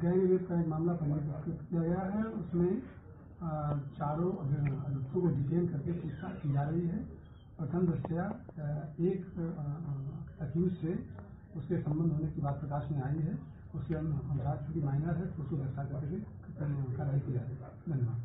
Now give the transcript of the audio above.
Gang rape का एक मामला पंजीकृत किया गया है। उसमें चारों अभियुक्तों को डिटेन करके पूछताछ की जा रही है। प्रथम दृष्टया एक अक्यूज से उसके संबंध होने की बात प्रकाश में आई है। उसके अनुसार चूँकि माइनर है तो उसको गिरफ़्तार करके कार्रवाई की जा रही है धन्यवाद।